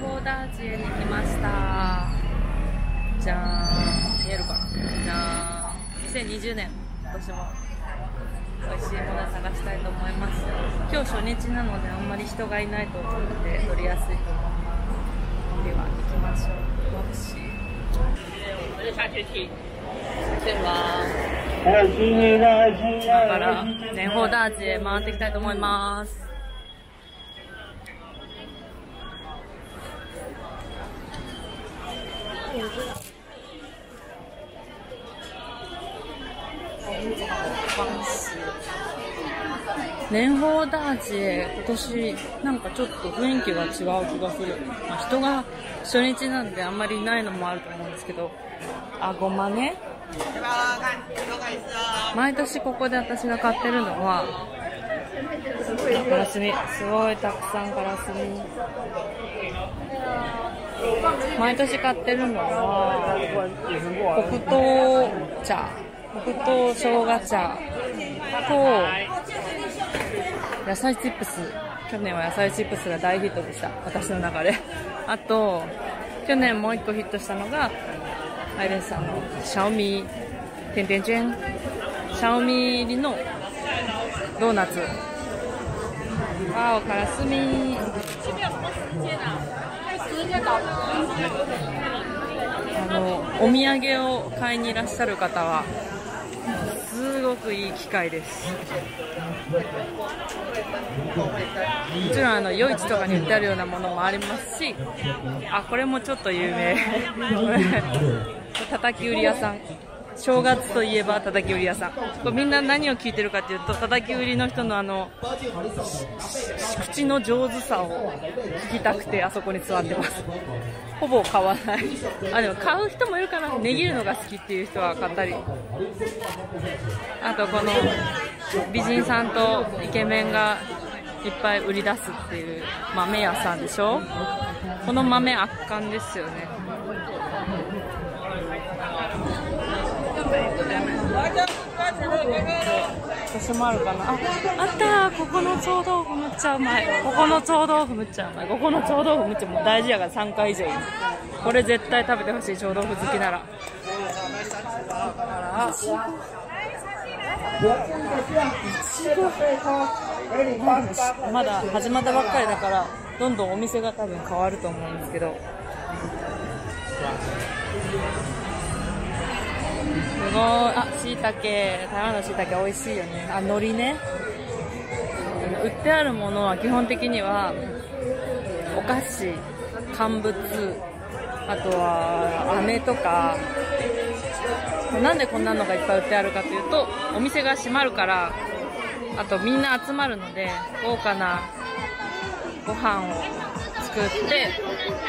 宝ダーチへに来ました。じゃーん見えるか。なじゃーん2020年今年も美味しいもの探したいと思います。今日初日なのであんまり人がいないと思うので取りやすい。と思いますでは行きましょう。ワクシーでは。今から年宝ダーチへ回っていきたいと思います年宝ダーチへ今年なんかちょっと雰囲気が違う気がする、まあ、人が初日なんであんまりいないのもあると思うんですけど。あごまね。毎年ここで私が買ってるのはカラスミすごいたくさんカラスミ毎年買ってるのは黒糖茶黒糖生姜茶と野菜チップス。去年は野菜チップスが大ヒットでした。私の中で。あと去年もう一個ヒットしたのがあれですあのシャオミてんてんちんシャオミ入りのドーナツ。わおカラスミ。あのお土産を買いにいらっしゃる方はすごくいい機会です。もちろんあの夜市とかに売ってあるようなものもありますしあこれもちょっと有名。叩き売り屋さん正月といえば叩き売り屋さん。これみんな何を聞いてるかっていうと叩き売りの人のあの口の上手さを聞きたくてあそこに座ってます。ほぼ買わない。あでも買う人もいるかな。値切るのが好きっていう人は買ったり。あとこの美人さんとイケメンがいっぱい売り出すっていう豆屋さんでしょ。この豆圧巻ですよね。私もあるかな。ああった。ここの臭豆腐むっちゃうまい。ここの臭豆腐むっちゃうまい。ここの臭豆腐むっちゃもう大事やから3回以上これ絶対食べてほしい臭豆腐好きなら。あまだ始まったばっかりだからどんどんお店が多分変わると思うんですけど。すごい。あしいたけ台湾のしいたけ美味しいよね。あ海苔ね。売ってあるものは基本的にはお菓子乾物あとは飴とか。なんでこんなのがいっぱい売ってあるかというとお店が閉まるからあとみんな集まるので豪華なご飯を作って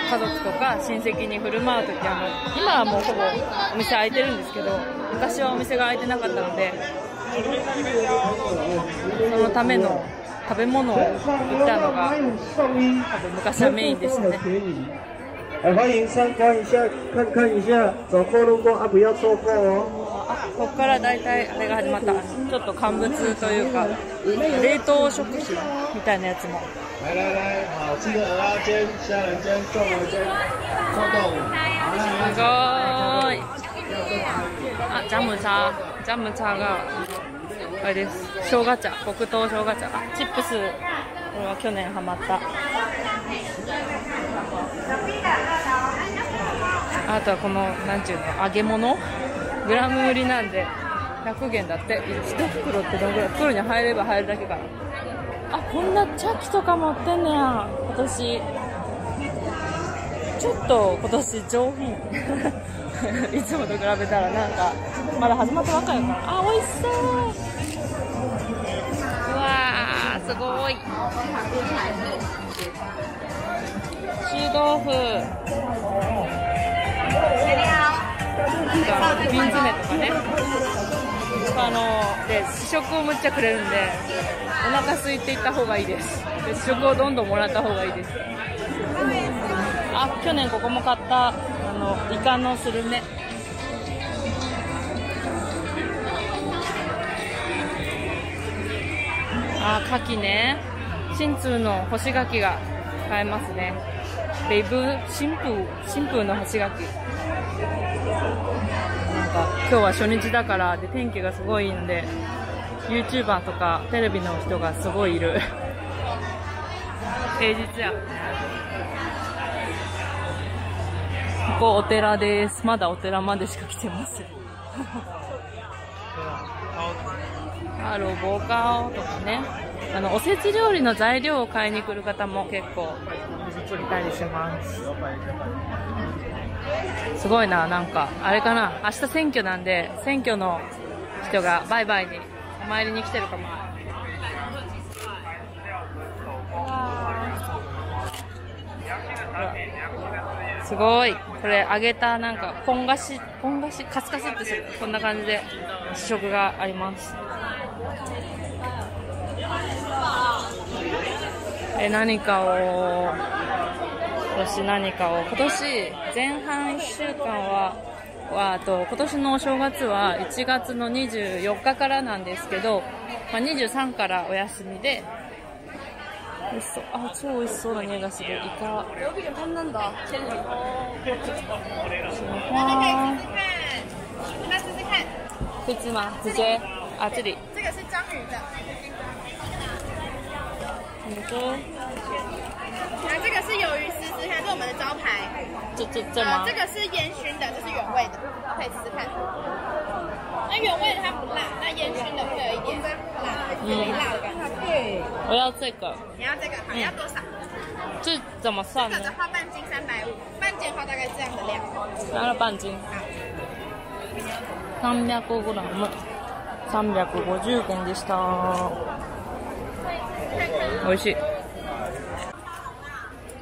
家族とか親戚に振る舞う時あの今はもうほぼお店開いてるんですけど昔はお店が開いてなかったのでそのための食べ物を売ったのが多分昔はメインでしたね。欢迎参观一下，看看一下，走过路过啊，不要错过哦。あここから大体あれが始まったちょっと乾物というか冷凍食品みたいなやつも。すごい。あジャム茶ジャム茶があれです。生姜茶黒糖生姜茶あチップスこれは去年ハマった。あとはこのなんちゅうの揚げ物グラム売りなんで100元だって。1袋ってどのぐらい袋に入れば入るだけかな。あこんな茶器とか持ってんねや。今年。ちょっと今年上品。いつもと比べたらなんかまだ始まったばっかりだから。あ美味しそう。うわーすごい。臭豆腐瓶詰めとかねあので試食をむっちゃくれるんでお腹空いていった方がいいです。で試食をどんどんもらった方がいいです。あ去年ここも買った。あのイカのスルメあ牡蠣ね。新通の干し牡蠣が買えますね。ベイブ新風新風の橋垣なんか今日は初日だからで天気がすごいんで YouTuber とかテレビの人がすごいいる。平日や。ここお寺です。まだお寺までしか来てません あロボカオとかね。あのおせち料理の材料を買いに来る方も結構いたりします。すごいななんかあれかな。明日選挙なんで選挙の人がバイバイにお参りに来てるかも。すごい。これ揚げたなんかポン菓子ポン菓子カスカスってする。こんな感じで試食があります。え何かを今年何かを。今年前半1週間ははと今年のお正月は1月の24日からなんですけど、まあ、23からお休みで美味しそうあ超美味しそうな匂いがするイカなんだ。哇那试试看，可以吃吗直接啊这里这个是章鱼的，你说然后这个是鱿鱼丝丝，它是我们的招牌。这这这呃吗，这个是烟熏的，这是原味的，可以试试看。 那原味的它不辣，那烟熏的会有一点辣，微辣的感觉。对，我要这个你要这个，好，你要多少？这怎么算呢这个的话半斤三百五，半斤的话大概这样的量。拿了半斤300グラム350円でした美味しい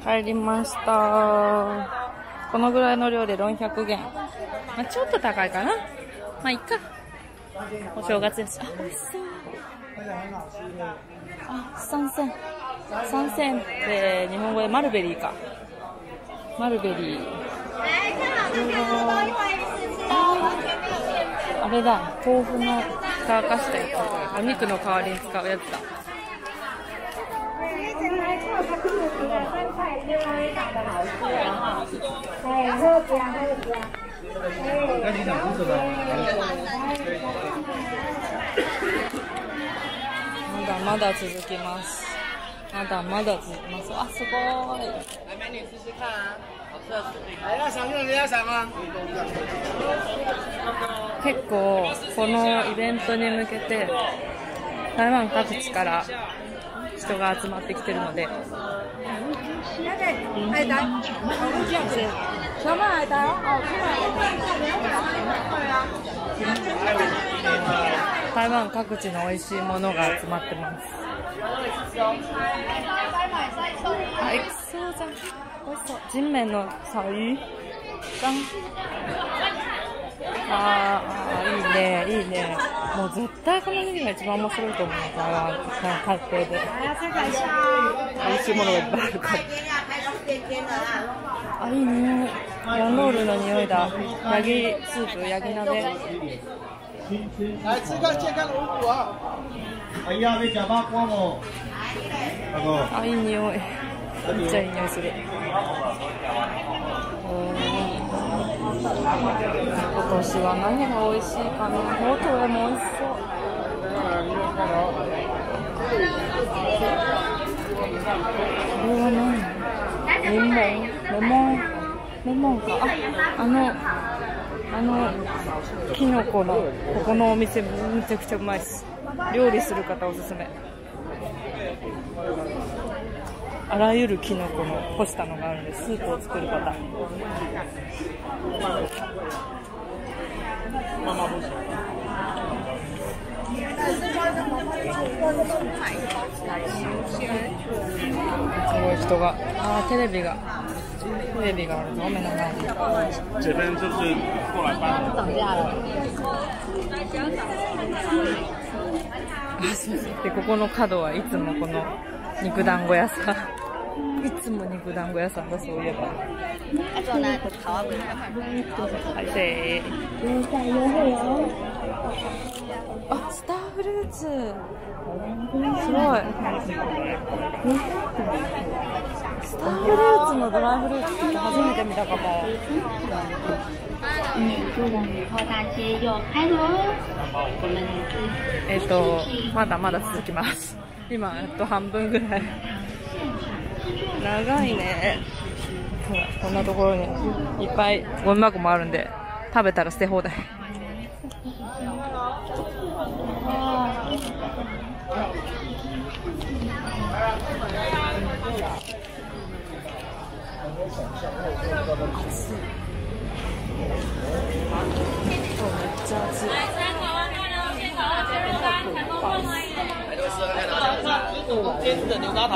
帰りましたこのぐらいの量で400元、まあ、ちょっと高いかなまあいっか。お正月です。あ美味しそうあ三千三千って日本語でマルベリーか。マルベリー。来，看好这边是包一回试吃哦。あれだ、豆腐の乾かしたやつ。お肉の代わりに使うやつだ。まだまだ続きます。まだまだ続きます。あ、すごい。来美女试试看啊，好，要赏用，要赏吗？結構、このイベントに向けて、台湾各地から人が集まってきてるので、海带，我们这样子，小马海带哦，出来。台湾各地の美味しいものが集まってます。あ、エクソーザン。美味しそう。人面の草鱼。ザン。あーあー、いいね、いいね。もう絶対この時期が一番面白いと思う。台湾、台北で。美味しいものがいっぱいあるから。あ、いい匂い。ヤンロールの匂いだ。ヤギスープ、ヤギ鍋。あ、いい匂い。めっちゃいい匂いする。今年は何が美味しいかな。ほうとうも美味しそう。これは何？レモン？レモン？レモンか。あ、あの、あの、キノコの、ここのお店めちゃくちゃうまいです。料理する方おすすめ。あらゆるキノコの干したのがあるんで、スープを作る方。すごい人が。あー、テレビが。テレビがあるぞ、目の前に。这边就是过来搬。涨价了。あ、そうそう。で、ここの角はいつもこの肉団子屋さん。いつも肉団子屋さんだ、そういえば。他说呢，好啊，不是看看。はい、せーあ、スターフルーツ。すごい。スタフルーツのドライフルーツって初めて見たかも，えっ、とまだまだ続きます今やっと半分ぐらい長いねこん。なところにいっぱいゴミ箱もあるん。で食べたら捨て放題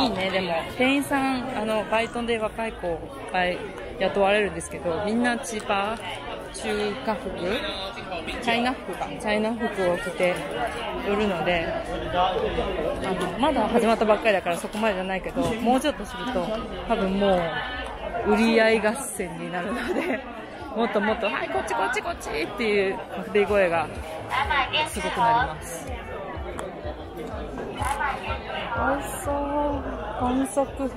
いいね。でも店員さんあのバイトで若い子いっぱい雇われるんですけどみんなチーパー中華服チャイナ服かチャイナ服を着て売るのであのまだ始まったばっかりだからそこまでじゃないけどもうちょっとすると多分もう売り合い合戦になるので もっともっと「はいこっちこっちこっち」っていう掛け声がすごくなります。美味しそう。豚足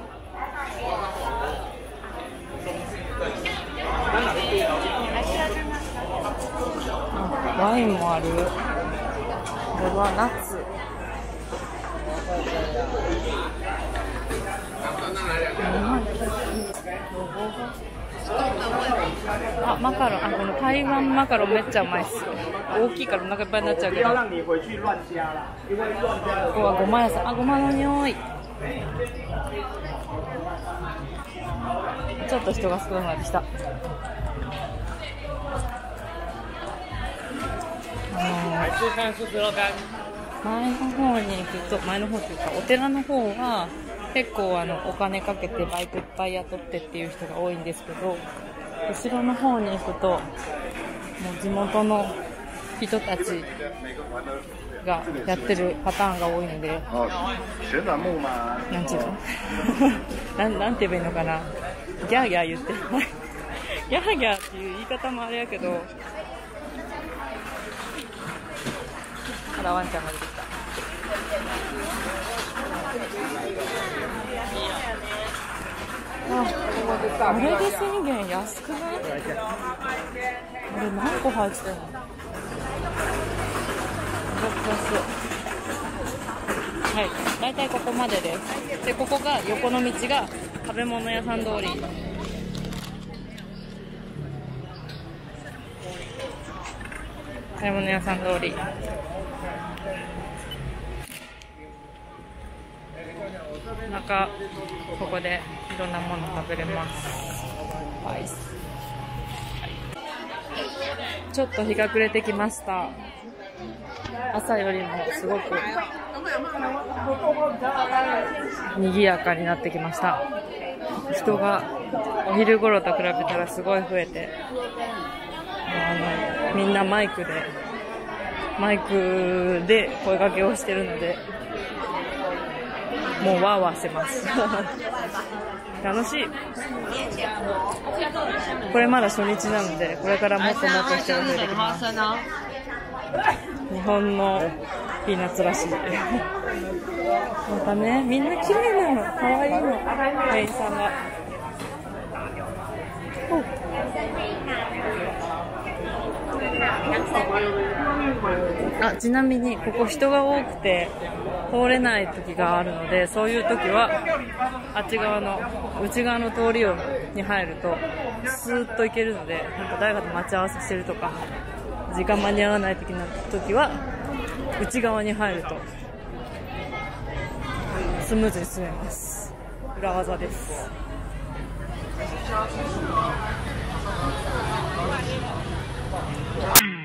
あワインもある。これはナッツあマカロンあこの台湾マカロンめっちゃうまいっす。大きいからお腹いっぱいになっちゃうけど，ここはごま屋さん。あごまの匂い。ちょっと人が少なくなってきた。前の方に行くと前の方っていうかお寺の方は結構あのお金かけてバイトいっぱい雇ってっていう人が多いんですけど後ろの方に行くともう地元の人たちがやってるパターンが多いので哦，旋转木马，なんちゅうの？なんなんて言えばいいのかな？ギャーギャー言って ギャーギャーっていう言い方もあれやけどあらワンちゃんが出てきた。あこれで1000元安くない？これ何個入ってるの？はい、大体ここまでです。で、ここが横の道が食べ物屋さん通り。食べ物屋さん通り。中、ここでいろんなもの食べれます。はい。ちょっと日が暮れてきました。朝よりもすごく賑やかになってきました人がお昼頃と比べたらすごい増えてあのみんなマイクでマイクで声掛けをしてるのでもうわーわーしてます。楽しい。これまだ初日なのでこれからもっともっと人が増えてきます。日本のピーナッツらしい。またねみんな綺麗なの。可愛いの。店員さんが。あ、ちなみにここ人が多くて通れない時があるので、そういう時はあっち側の、内側の通りをに入るとスーッと行けるので、なんか誰かと待ち合わせしてるとか、時間間に合わない時の時は内側に入るとスムーズに進めます。裏技です。うん